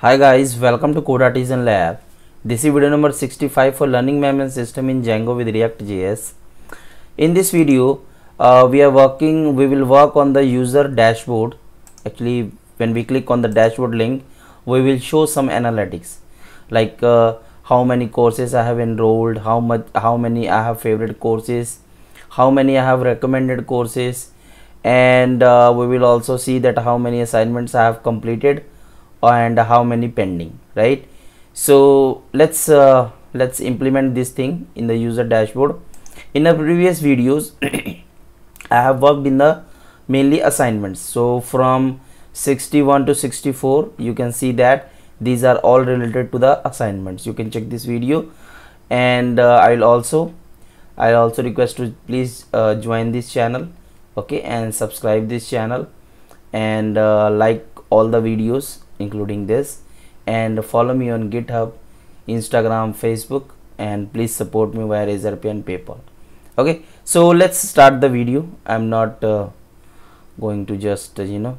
Hi guys, welcome to Code Artisan Lab. This is video number 65 for learning management system in Django with React.js. In this video, uh, we are working, we will work on the user dashboard. Actually, when we click on the dashboard link, we will show some analytics like uh, how many courses I have enrolled, how much, how many I have favorite courses, how many I have recommended courses, and uh, we will also see that how many assignments I have completed and how many pending right? So let's uh, let's implement this thing in the user dashboard. In the previous videos i have worked in the mainly assignments. So from 61 to 64 you can see that these are all related to the assignments. You can check this video. And uh, i'll also i'll also request to please uh, join this channel okay and subscribe this channel. And uh, like all the videos including this. And follow me on github instagram facebook and please support me via razorpay and paypal. Okay so let's start the video. I'm not uh, going to just uh, you know.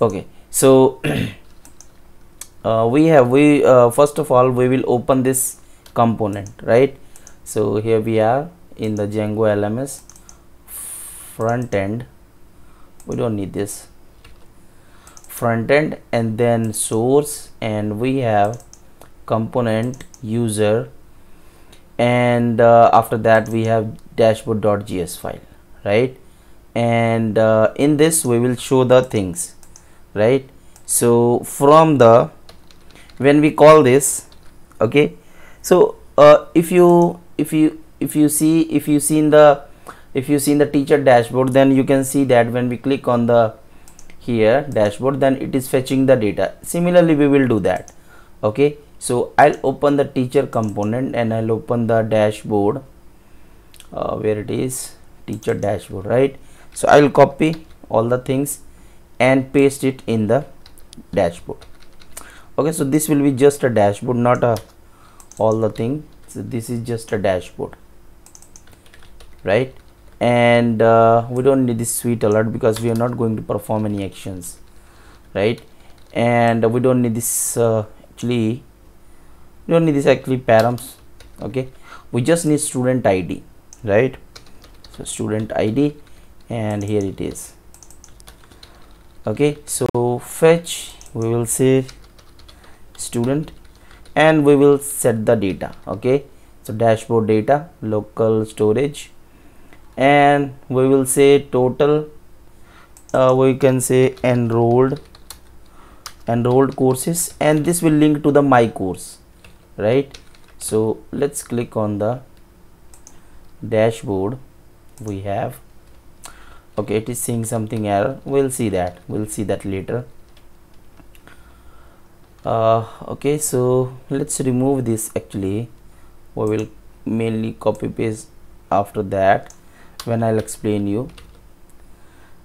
Okay so uh, we have we uh, first of all we will open this component right? So here we are in the django lms front end. We don't need this front end and then source and we have component user. And uh, after that we have dashboard.js file right? And uh, in this we will show the things right? So from the when we call this okay? So uh, if you if you if you see if you see in the if you see in the teacher dashboard then you can see that when we click on the here dashboard then it is fetching the data. Similarly we will do that. Okay so i'll open the teacher component and i'll open the dashboard. Uh, where it is? Teacher dashboard right? So i will copy all the things and paste it in the dashboard. Okay so this will be just a dashboard not a all the thing. So this is just a dashboard. Right and uh, we don't need this sweet alert because we are not going to perform any actions right? And we don't need this uh, actually we don't need this actually params okay? We just need student id right? So student id and here it is okay? So fetch we will say student and we will set the data okay? So dashboard data local storage and we will say total uh, we can say enrolled enrolled courses and this will link to the my course right? So let's click on the dashboard we have. Okay it is seeing something error. We'll see that. We'll see that later. Uh, okay so let's remove this actually. We will mainly copy paste after that when I'll explain you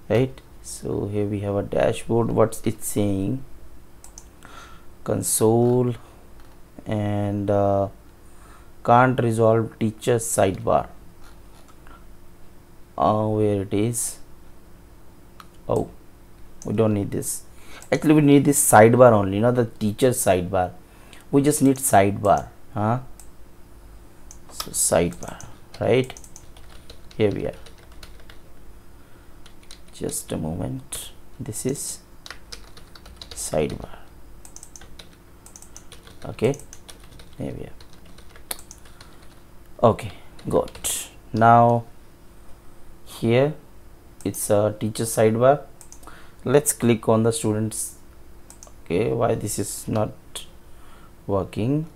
right? So here we have a dashboard. What's it saying? Console and uh, can't resolve teacher sidebar. Uh, where it is? Oh we don't need this. Actually we need this sidebar only not the teacher sidebar. We just need sidebar huh? So sidebar right here we are. Just a moment. This is sidebar. Okay? Here we are. Okay good now here it's a teacher sidebar. Let's click on the students. Okay why this is not working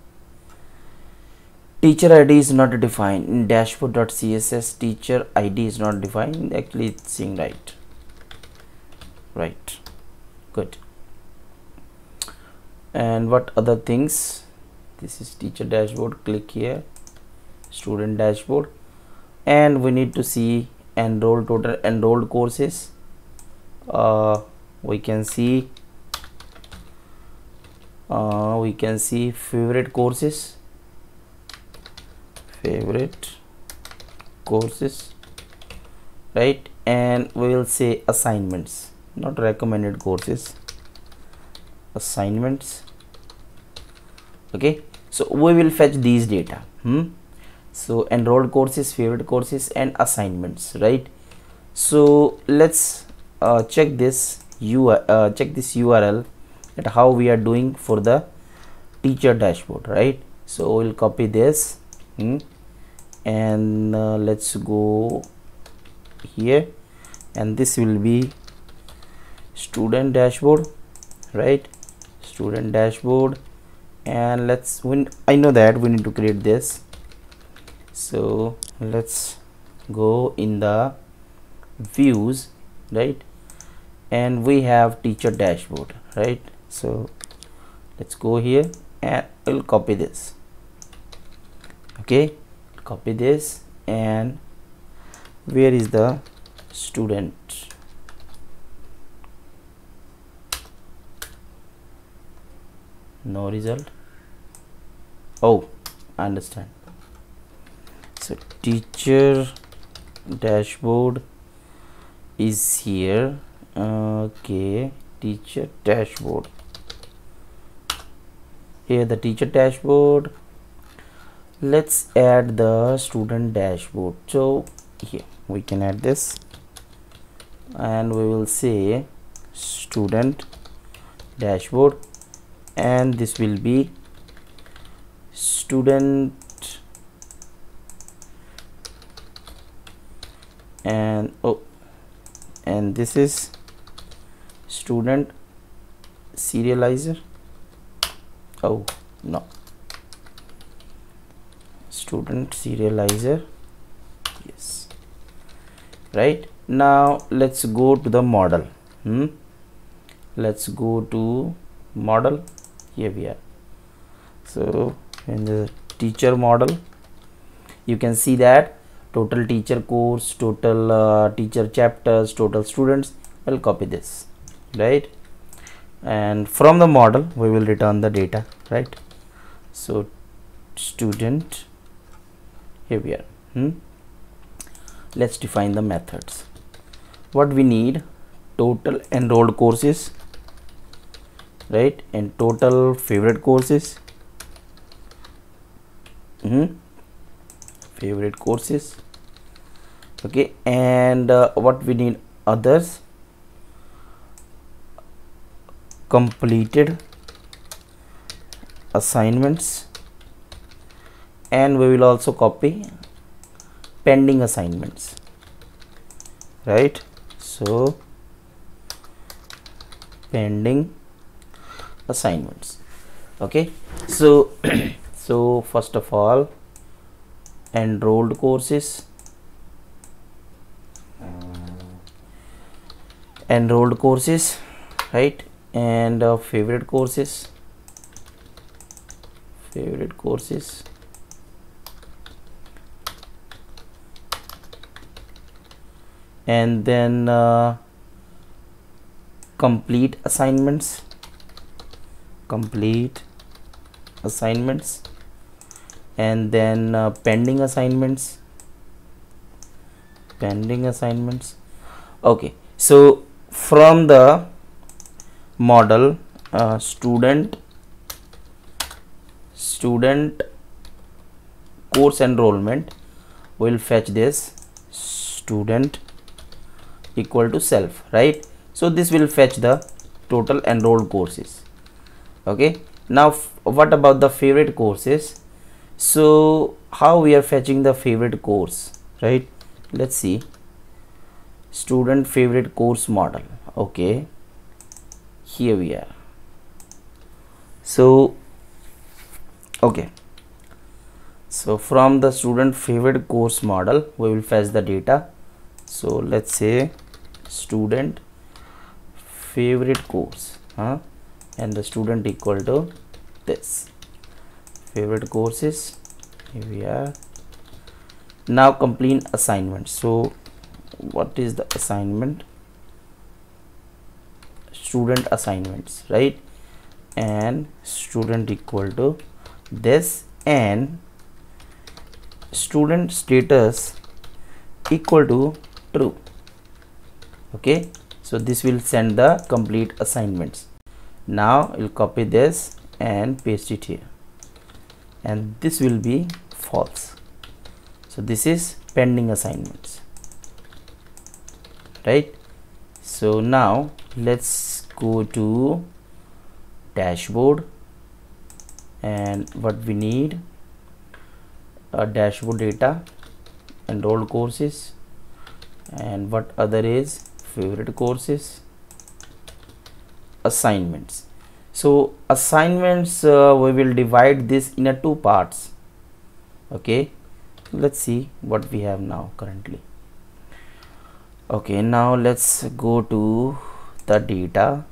teacher id is not defined. In dashboard.css teacher id is not defined. Actually it's saying right. Right. Good. And what other things? This is teacher dashboard. Click here. Student dashboard. And we need to see enrolled total enrolled courses. Uh, we can see uh, we can see favorite courses favorite courses right? And we will say assignments not recommended courses. Assignments. Okay? So we will fetch these data. Hmm? so enrolled courses favorite courses and assignments right? So let's uh, check this you uh, check this url at how we are doing for the teacher dashboard right? So we'll copy this. Hmm, and uh, let's go here. And this will be student dashboard right? Student dashboard. And let's when i know that we need to create this. So let's go in the views right? And we have teacher dashboard right? So let's go here and i'll copy this. Okay copy this and where is the student no result oh I understand so teacher dashboard is here okay teacher dashboard here the teacher dashboard let's add the student dashboard. So here we can add this. And we will say student dashboard. And this will be student and oh and this is student serializer. Oh no student serializer. Yes. Right? Now let's go to the model. Hmm? let's go to model. Here we are. So in the teacher model you can see that total teacher course total uh, teacher chapters total students. I'll copy this. Right? And from the model we will return the data. Right? So student here we are. Hmm? let's define the methods. What we need total enrolled courses right and total favorite courses. Mm-hmm. favorite courses. Okay and uh, what we need others. Completed assignments and we will also copy pending assignments. Right? So pending assignments. Okay? So so first of all enrolled courses. Enrolled courses right? And uh, favorite courses. Favorite courses and then uh, complete assignments. Complete assignments. And then uh, pending assignments. Pending assignments. Okay so from the model uh, student student course enrollment will fetch this student equal to self right? So this will fetch the total enrolled courses. Okay? Now what about the favorite courses? So how we are fetching the favorite course right? Let's see. Student favorite course model. Okay? Here we are. So okay. So from the student favorite course model we will fetch the data. So let's say student favorite course huh? and the student equal to this. Favorite courses here we are. Now complete assignment. So what is the assignment? Student assignments right? And student equal to this and student status equal to true okay? So this will send the complete assignments. Now we'll copy this and paste it here. And this will be false. So this is pending assignments. Right? So now let's go to dashboard. And what we need a dashboard data enrolled courses and what other is favorite courses? Assignments. So assignments uh, we will divide this in a two parts. Okay? Let's see what we have now currently. Okay now let's go to the data.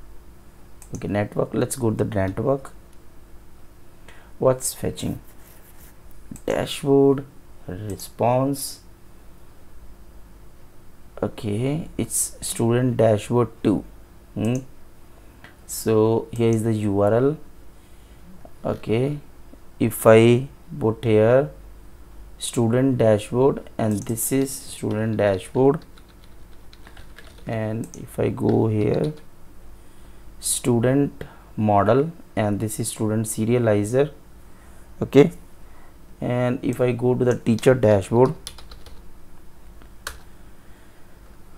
Okay network. Let's go to the network. What's fetching? Dashboard response okay it's student dashboard 2 hmm? so here is the url okay if i put here student dashboard and this is student dashboard. And if i go here student model and this is student serializer. Okay and if I go to the teacher dashboard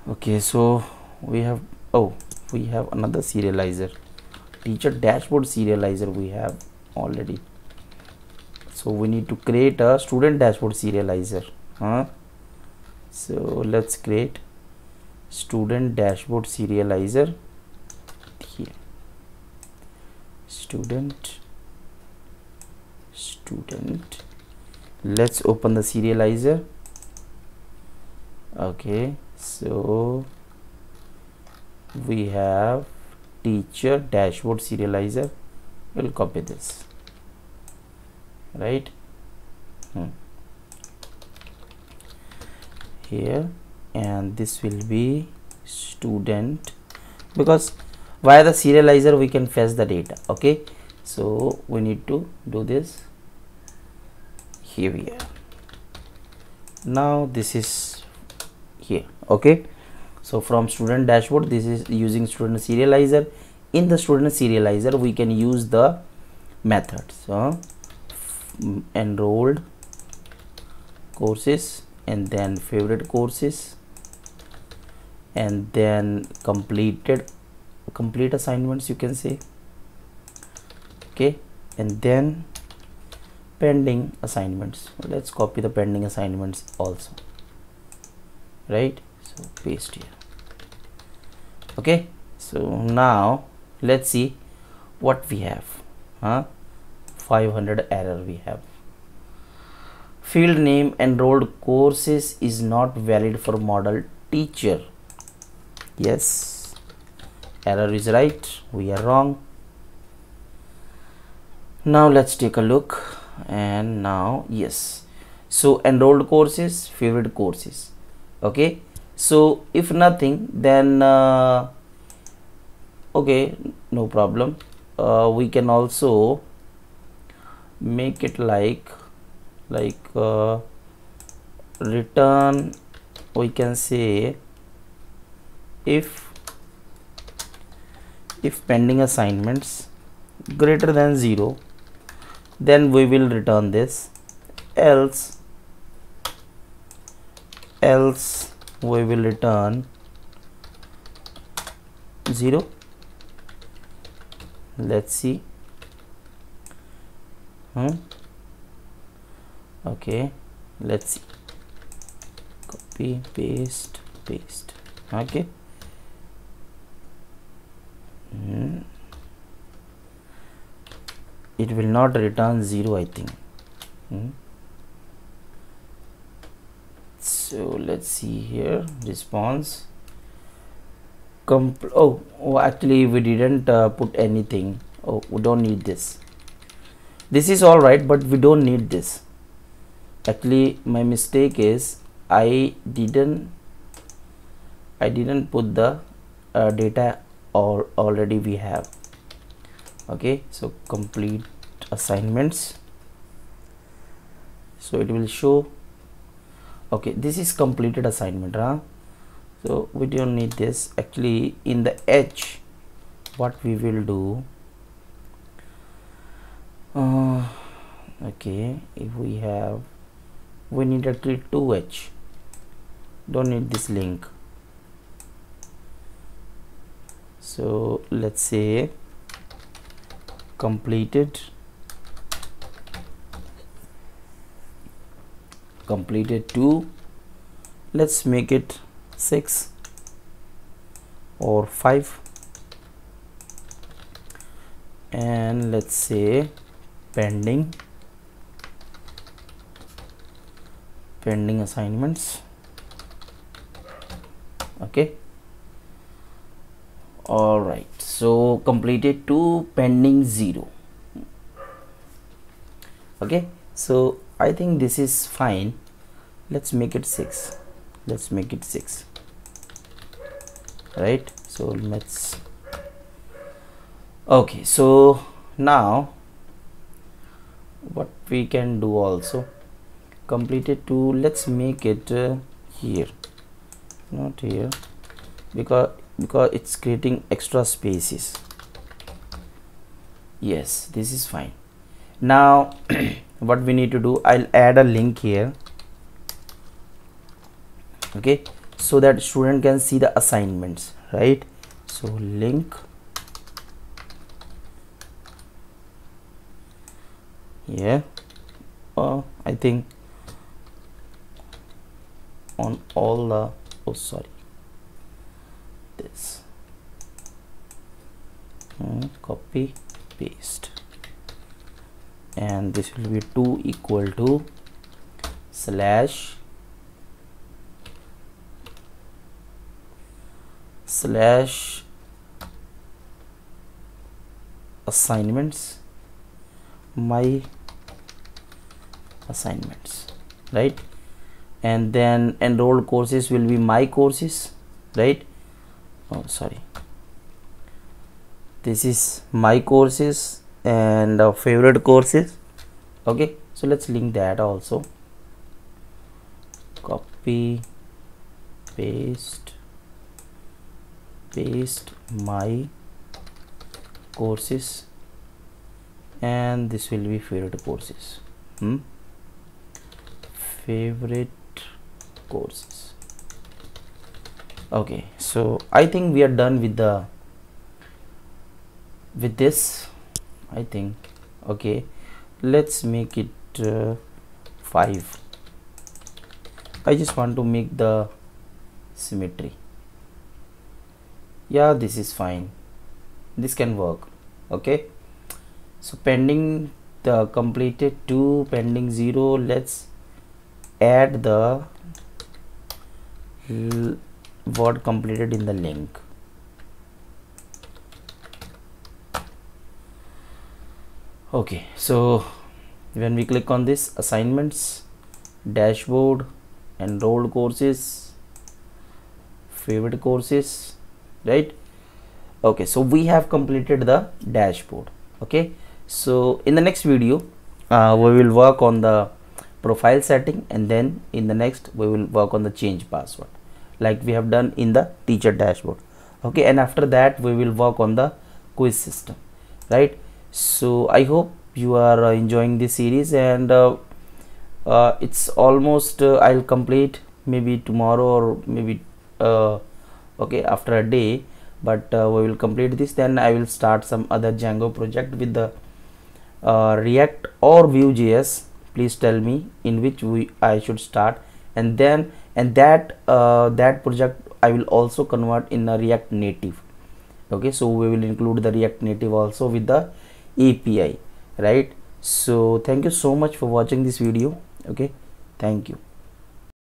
okay so we have oh we have another serializer. Teacher dashboard serializer we have already. So we need to create a student dashboard serializer huh? So let's create student dashboard serializer here. Student student. Let's open the serializer. Okay so we have teacher dashboard serializer. We'll copy this. Right? Hmm. here and this will be student. Because via the serializer we can fetch the data okay? So we need to do this here we are. Now this is here okay? So from student dashboard this is using student serializer. In the student serializer we can use the methods so enrolled courses and then favorite courses and then completed complete assignments you can say okay? And then pending assignments. Let's copy the pending assignments also right? So paste here. Okay? So now let's see what we have huh? 500 error we have. Field name enrolled courses is not valid for model teacher. Yes. Error is right. We are wrong. Now let's take a look. And now yes. So enrolled courses favorite courses okay? So if nothing then uh, okay no problem. Uh, we can also make it like like uh, return we can say if if pending assignments greater than 0 then we will return this. Else else we will return 0 let's see. Hmm. Okay let's see. Copy paste paste. Okay. Hmm. It will not return 0 I think. Hmm. So let's see here. Response. Compl oh, oh actually we didn't uh, put anything. Oh we don't need this. This is all right but we don't need this. Actually my mistake is I didn't I didn't put the uh, data or already we have. Okay so complete assignments. So it will show okay this is completed assignment huh? so we don't need this. Actually in the edge what we will do uh, okay if we have we need actually 2h don't need this link. So let's say completed completed 2 let's make it 6 or 5 and let's say pending. Pending assignments. Okay. All right. So completed to pending 0 okay. So i think this is fine. Let's make it 6 let's make it 6 right? So let's. Okay so now what we can do also completed to let's make it uh, here. Not here. Because because it's creating extra spaces. Yes this is fine. Now what we need to do i'll add a link here. Okay so that student can see the assignments right? So link. Yeah. Oh I think on all the oh sorry. This. Hmm, copy paste and this will be 2 equal to slash slash assignments my assignments right? And then enrolled courses will be my courses right? Oh sorry. This is my courses and uh, favorite courses okay so let's link that also. Copy paste paste my courses and this will be favorite courses. Hmm? favorite courses. Okay so i think we are done with the with this i think. Okay. Let's make it uh, 5 i just want to make the symmetry. Yeah this is fine. This can work. Okay. So pending the completed 2 pending 0 let's add the word completed in the link okay so when we click on this assignments dashboard enrolled courses favorite courses right? Okay so we have completed the dashboard okay? So in the next video uh, we will work on the profile setting and then in the next we will work on the change password like we have done in the teacher dashboard okay? And after that we will work on the quiz system right so i hope you are uh, enjoying this series and uh, uh, it's almost i'll complete maybe tomorrow or maybe okay after a day. But we will complete this then i will start some other django project with the react or vue.js please tell me in which we i should start. And then and that uh, that project i will also convert in a react native. Okay so we will include the react native also with the api right? So thank you so much for watching this video okay? Thank you